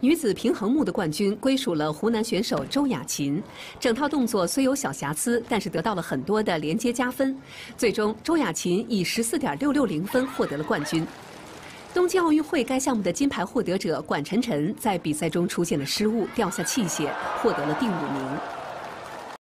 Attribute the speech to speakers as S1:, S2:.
S1: 女子平衡木的冠军归属了湖南选手周雅琴。整套动作虽有小瑕疵但是得到了很多的连接加分。最终周雅琴以十四点六六零分获得了冠军。东京奥运会该项目的金牌获得者管晨晨在比赛中出现了失误掉下器械获得了第五名。